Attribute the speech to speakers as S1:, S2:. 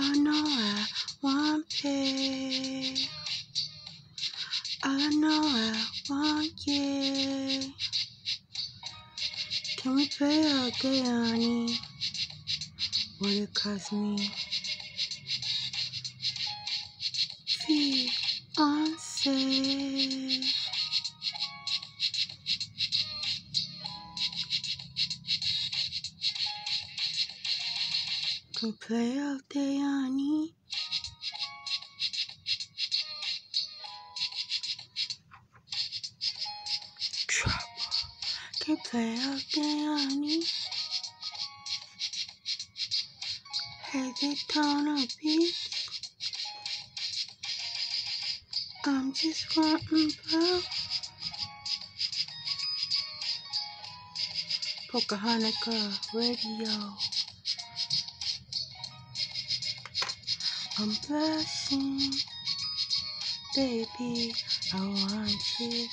S1: I know I want pay. I know I want you. Can we play all day, honey? What it cost me? Fiance. Can play all day, honey? Trouble. Can play all day, honey? Hey, they gonna be. I'm just wanting blow. Pocahontas radio. I'm blushing, baby. I want you.